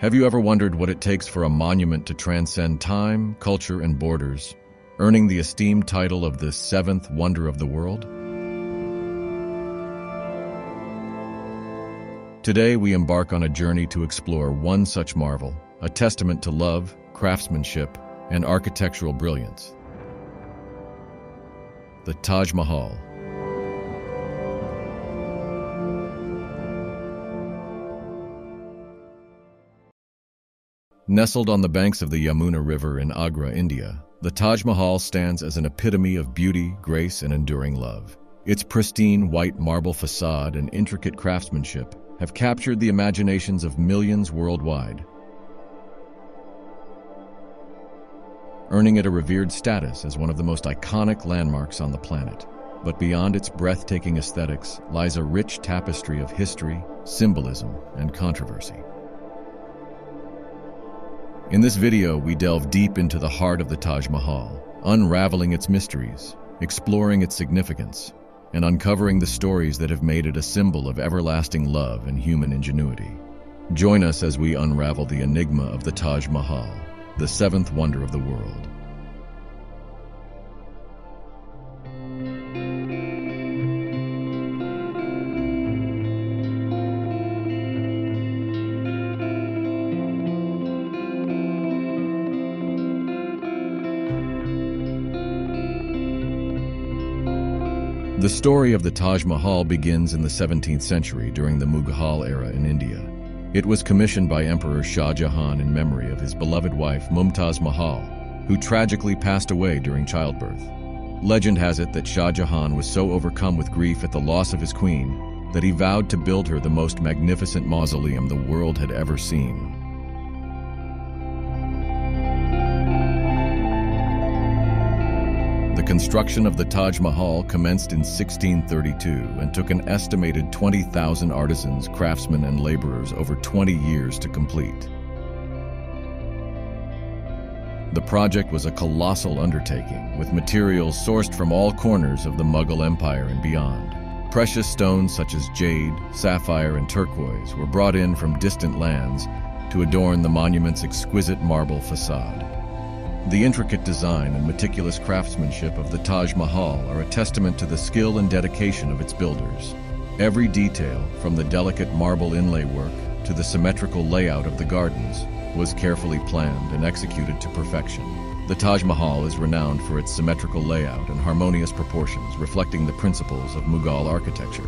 Have you ever wondered what it takes for a monument to transcend time, culture, and borders, earning the esteemed title of the seventh wonder of the world? Today, we embark on a journey to explore one such marvel, a testament to love, craftsmanship, and architectural brilliance. The Taj Mahal. Nestled on the banks of the Yamuna River in Agra, India, the Taj Mahal stands as an epitome of beauty, grace, and enduring love. Its pristine white marble facade and intricate craftsmanship have captured the imaginations of millions worldwide, earning it a revered status as one of the most iconic landmarks on the planet. But beyond its breathtaking aesthetics lies a rich tapestry of history, symbolism, and controversy. In this video, we delve deep into the heart of the Taj Mahal, unraveling its mysteries, exploring its significance, and uncovering the stories that have made it a symbol of everlasting love and human ingenuity. Join us as we unravel the enigma of the Taj Mahal, the seventh wonder of the world. The story of the Taj Mahal begins in the 17th century during the Mughal era in India. It was commissioned by Emperor Shah Jahan in memory of his beloved wife Mumtaz Mahal, who tragically passed away during childbirth. Legend has it that Shah Jahan was so overcome with grief at the loss of his queen that he vowed to build her the most magnificent mausoleum the world had ever seen. Construction of the Taj Mahal commenced in 1632 and took an estimated 20,000 artisans, craftsmen, and laborers over 20 years to complete. The project was a colossal undertaking, with materials sourced from all corners of the Mughal Empire and beyond. Precious stones such as jade, sapphire, and turquoise were brought in from distant lands to adorn the monument's exquisite marble facade. The intricate design and meticulous craftsmanship of the Taj Mahal are a testament to the skill and dedication of its builders. Every detail, from the delicate marble inlay work to the symmetrical layout of the gardens, was carefully planned and executed to perfection. The Taj Mahal is renowned for its symmetrical layout and harmonious proportions, reflecting the principles of Mughal architecture.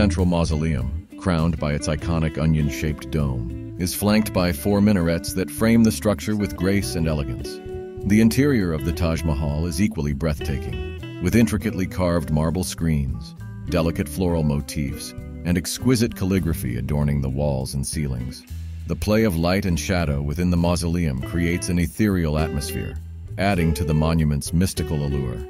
Central mausoleum, crowned by its iconic onion-shaped dome, is flanked by four minarets that frame the structure with grace and elegance. The interior of the Taj Mahal is equally breathtaking, with intricately carved marble screens, delicate floral motifs, and exquisite calligraphy adorning the walls and ceilings. The play of light and shadow within the mausoleum creates an ethereal atmosphere, adding to the monument's mystical allure.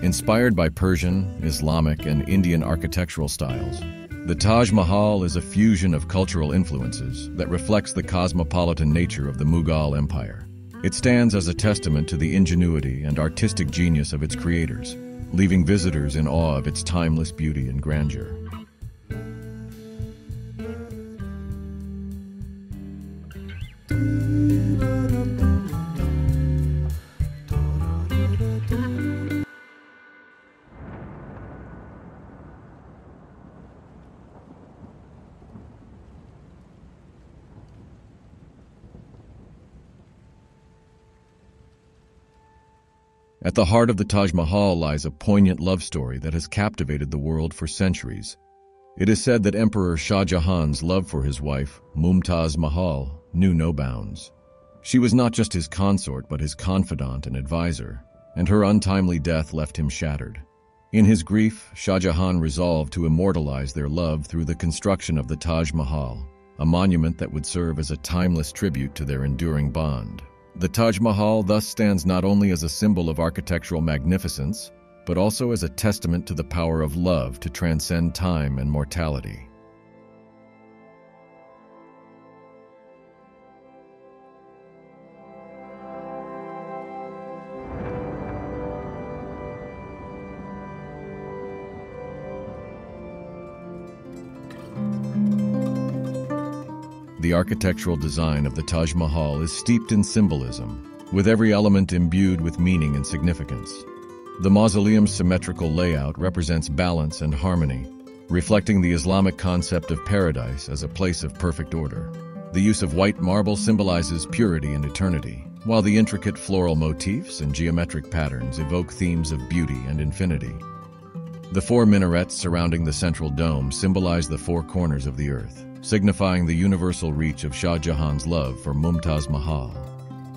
Inspired by Persian, Islamic, and Indian architectural styles, the Taj Mahal is a fusion of cultural influences that reflects the cosmopolitan nature of the Mughal Empire. It stands as a testament to the ingenuity and artistic genius of its creators, leaving visitors in awe of its timeless beauty and grandeur. At the heart of the Taj Mahal lies a poignant love story that has captivated the world for centuries. It is said that Emperor Shah Jahan's love for his wife, Mumtaz Mahal, knew no bounds. She was not just his consort, but his confidant and advisor, and her untimely death left him shattered. In his grief, Shah Jahan resolved to immortalize their love through the construction of the Taj Mahal, a monument that would serve as a timeless tribute to their enduring bond. The Taj Mahal thus stands not only as a symbol of architectural magnificence, but also as a testament to the power of love to transcend time and mortality. The architectural design of the Taj Mahal is steeped in symbolism, with every element imbued with meaning and significance. The mausoleum's symmetrical layout represents balance and harmony, reflecting the Islamic concept of paradise as a place of perfect order. The use of white marble symbolizes purity and eternity, while the intricate floral motifs and geometric patterns evoke themes of beauty and infinity. The four minarets surrounding the central dome symbolize the four corners of the earth, signifying the universal reach of Shah Jahan's love for Mumtaz Mahal.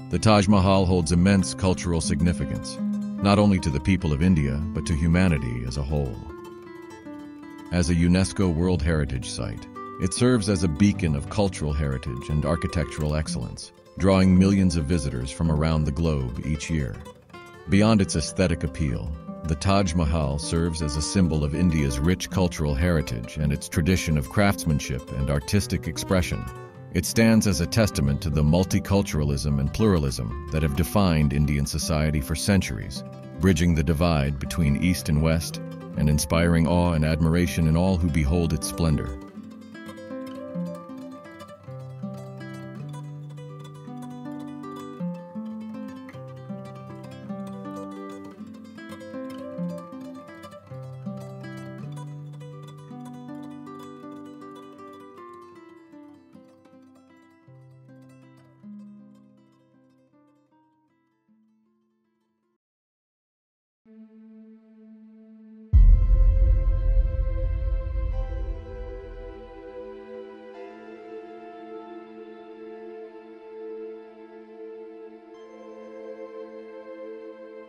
The Taj Mahal holds immense cultural significance, not only to the people of India, but to humanity as a whole. As a UNESCO World Heritage Site, it serves as a beacon of cultural heritage and architectural excellence, drawing millions of visitors from around the globe each year. Beyond its aesthetic appeal, the Taj Mahal serves as a symbol of India's rich cultural heritage and its tradition of craftsmanship and artistic expression. It stands as a testament to the multiculturalism and pluralism that have defined Indian society for centuries, bridging the divide between East and West and inspiring awe and admiration in all who behold its splendor.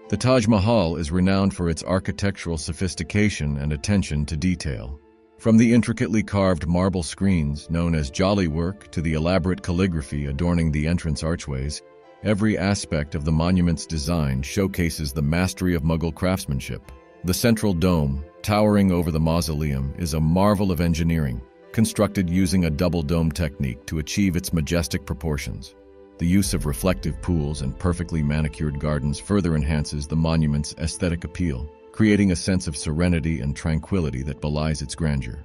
The Taj Mahal is renowned for its architectural sophistication and attention to detail. From the intricately carved marble screens known as jali work to the elaborate calligraphy adorning the entrance archways, every aspect of the monument's design showcases the mastery of Mughal craftsmanship. The central dome, towering over the mausoleum, is a marvel of engineering, constructed using a double dome technique to achieve its majestic proportions. The use of reflective pools and perfectly manicured gardens further enhances the monument's aesthetic appeal, creating a sense of serenity and tranquility that belies its grandeur.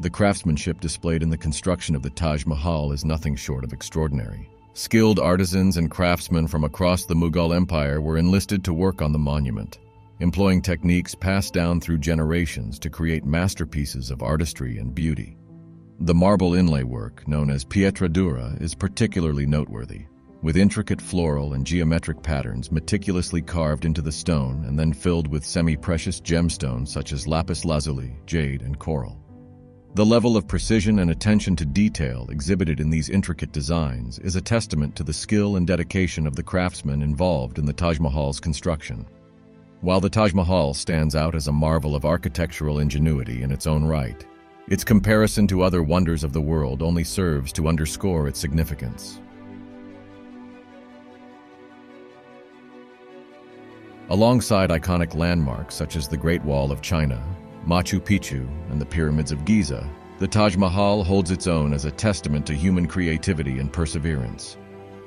The craftsmanship displayed in the construction of the Taj Mahal is nothing short of extraordinary. Skilled artisans and craftsmen from across the Mughal Empire were enlisted to work on the monument, employing techniques passed down through generations to create masterpieces of artistry and beauty. The marble inlay work, known as pietra dura, is particularly noteworthy, with intricate floral and geometric patterns meticulously carved into the stone and then filled with semi-precious gemstones such as lapis lazuli, jade, and coral. The level of precision and attention to detail exhibited in these intricate designs is a testament to the skill and dedication of the craftsmen involved in the Taj Mahal's construction. While the Taj Mahal stands out as a marvel of architectural ingenuity in its own right, its comparison to other wonders of the world only serves to underscore its significance. Alongside iconic landmarks such as the Great Wall of China, Machu Picchu, and the Pyramids of Giza, the Taj Mahal holds its own as a testament to human creativity and perseverance.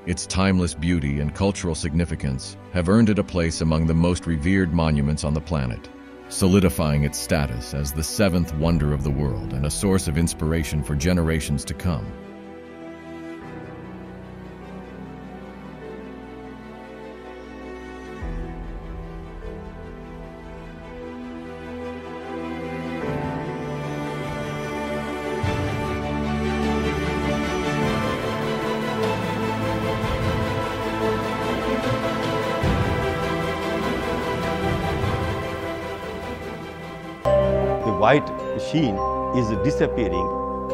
Its timeless beauty and cultural significance have earned it a place among the most revered monuments on the planet solidifying its status as the seventh wonder of the world and a source of inspiration for generations to come. Sheen is disappearing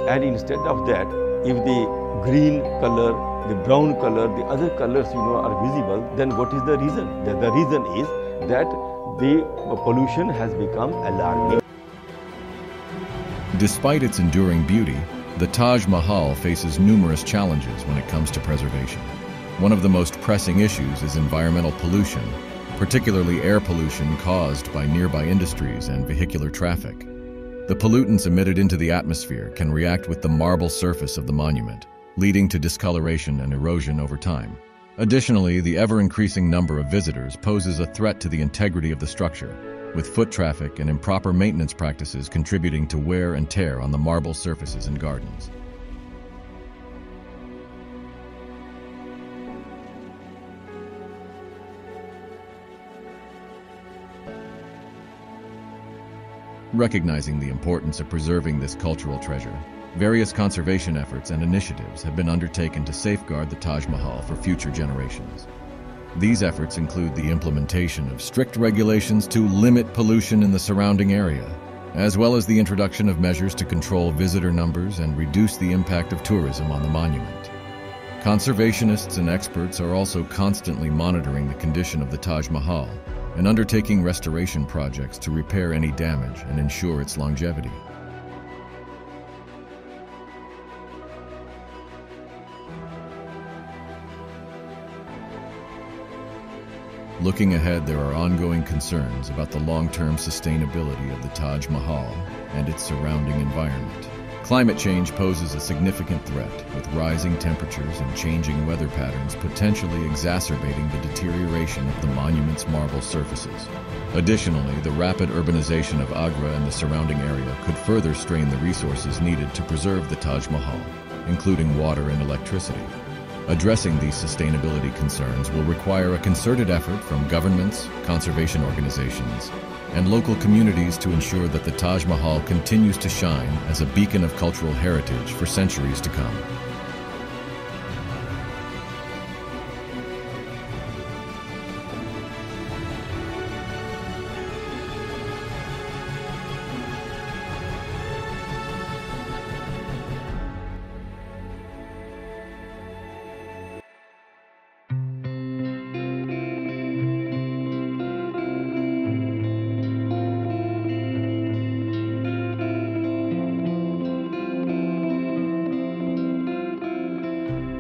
and instead of that if the green color the brown color the other colors you know are visible then what is the reason the, the reason is that the pollution has become alarming despite its enduring beauty The Taj Mahal faces numerous challenges when it comes to preservation. One of the most pressing issues is environmental pollution, particularly air pollution caused by nearby industries and vehicular traffic. The pollutants emitted into the atmosphere can react with the marble surface of the monument, leading to discoloration and erosion over time. Additionally, the ever-increasing number of visitors poses a threat to the integrity of the structure, with foot traffic and improper maintenance practices contributing to wear and tear on the marble surfaces and gardens. Recognizing the importance of preserving this cultural treasure, various conservation efforts and initiatives have been undertaken to safeguard the Taj Mahal for future generations. These efforts include the implementation of strict regulations to limit pollution in the surrounding area, as well as the introduction of measures to control visitor numbers and reduce the impact of tourism on the monument. Conservationists and experts are also constantly monitoring the condition of the Taj Mahal and undertaking restoration projects to repair any damage and ensure its longevity. Looking ahead, there are ongoing concerns about the long-term sustainability of the Taj Mahal and its surrounding environment. Climate change poses a significant threat, with rising temperatures and changing weather patterns potentially exacerbating the deterioration of the monument's marble surfaces. Additionally, the rapid urbanization of Agra and the surrounding area could further strain the resources needed to preserve the Taj Mahal, including water and electricity. Addressing these sustainability concerns will require a concerted effort from governments, conservation organizations, and local communities to ensure that the Taj Mahal continues to shine as a beacon of cultural heritage for centuries to come.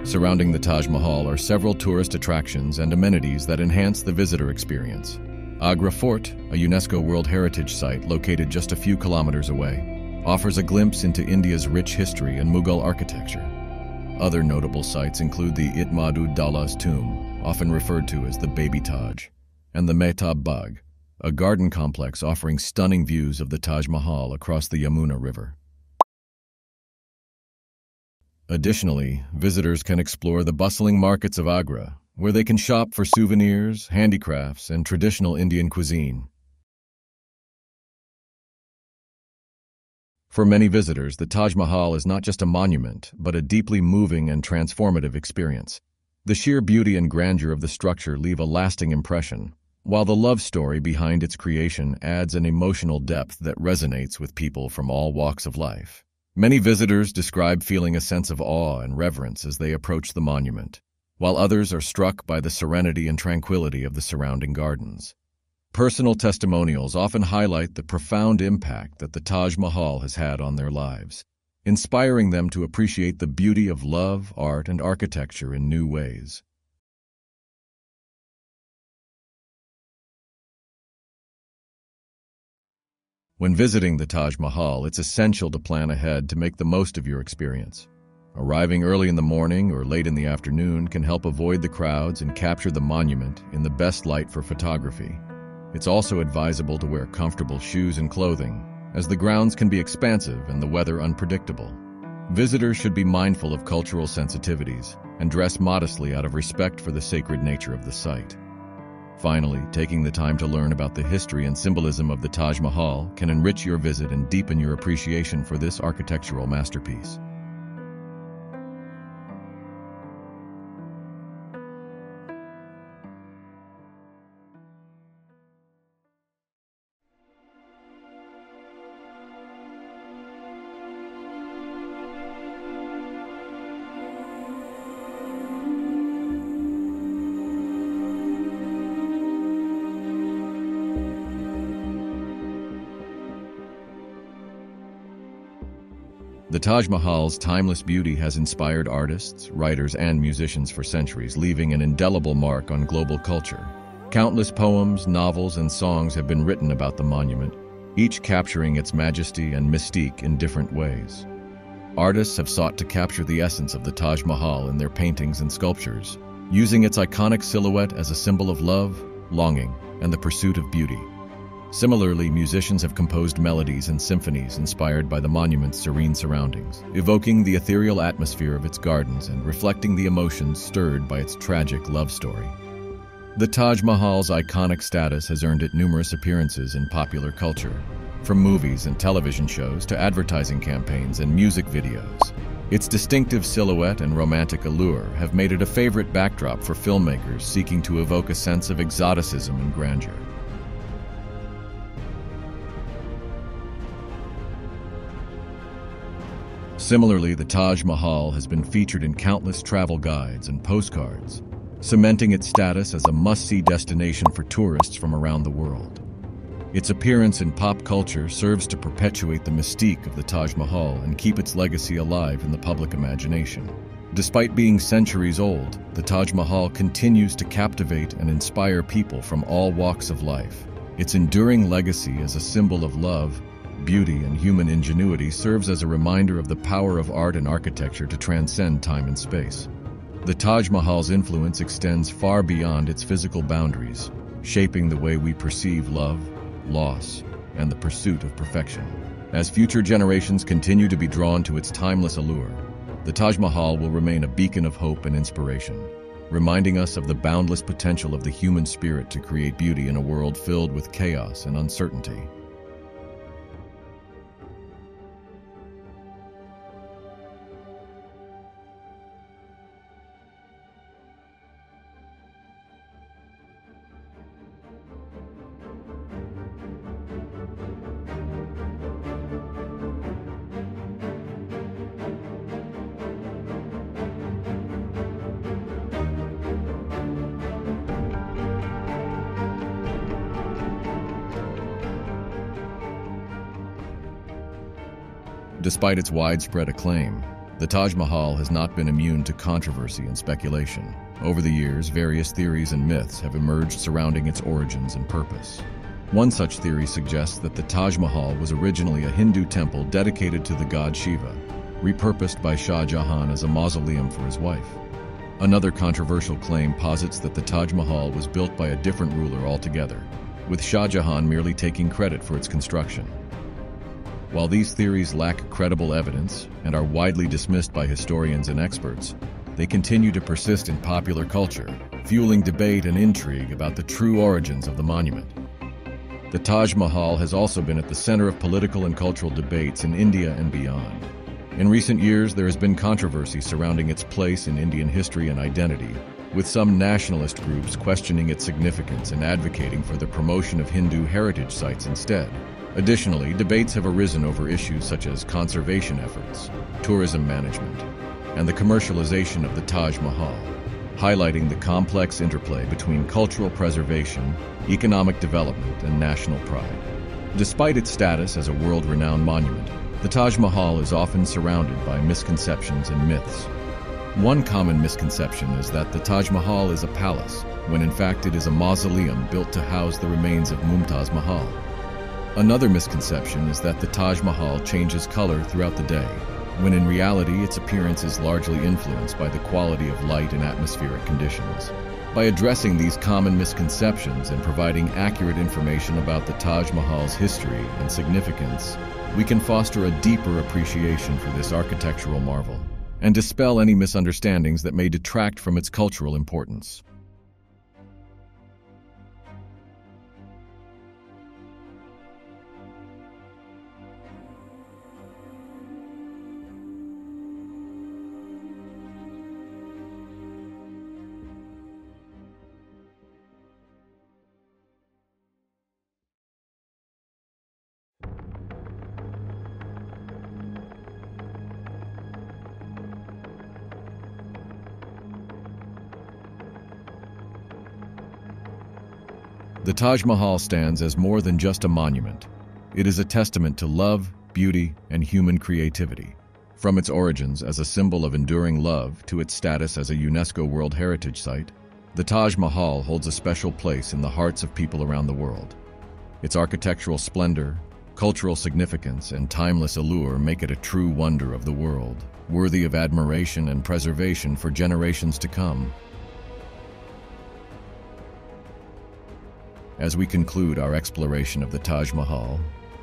Surrounding the Taj Mahal are several tourist attractions and amenities that enhance the visitor experience. Agra Fort, a UNESCO World Heritage Site located just a few kilometers away, offers a glimpse into India's rich history and Mughal architecture. Other notable sites include the Itmad-ud-Daulah's tomb, often referred to as the Baby Taj, and the Mehtab Bagh, a garden complex offering stunning views of the Taj Mahal across the Yamuna River. Additionally, visitors can explore the bustling markets of Agra, where they can shop for souvenirs, handicrafts, and traditional Indian cuisine. For many visitors, the Taj Mahal is not just a monument, but a deeply moving and transformative experience. The sheer beauty and grandeur of the structure leave a lasting impression, while the love story behind its creation adds an emotional depth that resonates with people from all walks of life. Many visitors describe feeling a sense of awe and reverence as they approach the monument, while others are struck by the serenity and tranquility of the surrounding gardens. Personal testimonials often highlight the profound impact that the Taj Mahal has had on their lives, inspiring them to appreciate the beauty of love, art, and architecture in new ways. When visiting the Taj Mahal, it's essential to plan ahead to make the most of your experience. Arriving early in the morning or late in the afternoon can help avoid the crowds and capture the monument in the best light for photography. It's also advisable to wear comfortable shoes and clothing, as the grounds can be expansive and the weather unpredictable. Visitors should be mindful of cultural sensitivities and dress modestly out of respect for the sacred nature of the site. Finally, taking the time to learn about the history and symbolism of the Taj Mahal can enrich your visit and deepen your appreciation for this architectural masterpiece. The Taj Mahal's timeless beauty has inspired artists, writers, and musicians for centuries, leaving an indelible mark on global culture. Countless poems, novels, and songs have been written about the monument, each capturing its majesty and mystique in different ways. Artists have sought to capture the essence of the Taj Mahal in their paintings and sculptures, using its iconic silhouette as a symbol of love, longing, and the pursuit of beauty. Similarly, musicians have composed melodies and symphonies inspired by the monument's serene surroundings, evoking the ethereal atmosphere of its gardens and reflecting the emotions stirred by its tragic love story. The Taj Mahal's iconic status has earned it numerous appearances in popular culture, from movies and television shows to advertising campaigns and music videos. Its distinctive silhouette and romantic allure have made it a favorite backdrop for filmmakers seeking to evoke a sense of exoticism and grandeur. Similarly, the Taj Mahal has been featured in countless travel guides and postcards, cementing its status as a must-see destination for tourists from around the world. Its appearance in pop culture serves to perpetuate the mystique of the Taj Mahal and keep its legacy alive in the public imagination. Despite being centuries old, the Taj Mahal continues to captivate and inspire people from all walks of life. Its enduring legacy as a symbol of love, beauty, and human ingenuity serves as a reminder of the power of art and architecture to transcend time and space. The Taj Mahal's influence extends far beyond its physical boundaries, shaping the way we perceive love, loss, and the pursuit of perfection. As future generations continue to be drawn to its timeless allure, the Taj Mahal will remain a beacon of hope and inspiration, reminding us of the boundless potential of the human spirit to create beauty in a world filled with chaos and uncertainty. Despite its widespread acclaim, the Taj Mahal has not been immune to controversy and speculation. Over the years, various theories and myths have emerged surrounding its origins and purpose. One such theory suggests that the Taj Mahal was originally a Hindu temple dedicated to the god Shiva, repurposed by Shah Jahan as a mausoleum for his wife. Another controversial claim posits that the Taj Mahal was built by a different ruler altogether, with Shah Jahan merely taking credit for its construction. While these theories lack credible evidence and are widely dismissed by historians and experts, they continue to persist in popular culture, fueling debate and intrigue about the true origins of the monument. The Taj Mahal has also been at the center of political and cultural debates in India and beyond. In recent years, there has been controversy surrounding its place in Indian history and identity, with some nationalist groups questioning its significance and advocating for the promotion of Hindu heritage sites instead. Additionally, debates have arisen over issues such as conservation efforts, tourism management, and the commercialization of the Taj Mahal, highlighting the complex interplay between cultural preservation, economic development, and national pride. Despite its status as a world-renowned monument, the Taj Mahal is often surrounded by misconceptions and myths. One common misconception is that the Taj Mahal is a palace, when in fact it is a mausoleum built to house the remains of Mumtaz Mahal. Another misconception is that the Taj Mahal changes color throughout the day, when in reality its appearance is largely influenced by the quality of light and atmospheric conditions. By addressing these common misconceptions and providing accurate information about the Taj Mahal's history and significance, we can foster a deeper appreciation for this architectural marvel and dispel any misunderstandings that may detract from its cultural importance. The Taj Mahal stands as more than just a monument. It is a testament to love, beauty, and human creativity. From its origins as a symbol of enduring love to its status as a UNESCO World Heritage Site, the Taj Mahal holds a special place in the hearts of people around the world. Its architectural splendor, cultural significance, and timeless allure make it a true wonder of the world, worthy of admiration and preservation for generations to come. As we conclude our exploration of the Taj Mahal,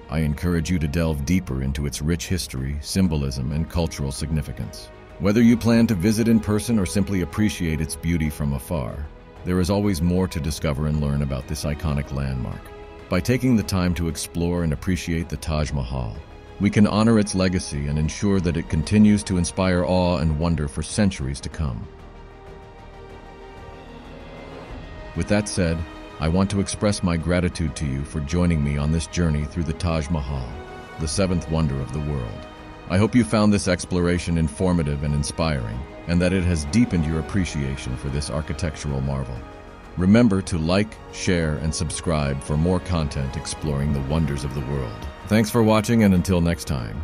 I encourage you to delve deeper into its rich history, symbolism, and cultural significance. Whether you plan to visit in person or simply appreciate its beauty from afar, there is always more to discover and learn about this iconic landmark. By taking the time to explore and appreciate the Taj Mahal, we can honor its legacy and ensure that it continues to inspire awe and wonder for centuries to come. With that said, I want to express my gratitude to you for joining me on this journey through the Taj Mahal, the seventh wonder of the world. I hope you found this exploration informative and inspiring, and that it has deepened your appreciation for this architectural marvel. Remember to like, share, and subscribe for more content exploring the wonders of the world. Thanks for watching, and until next time.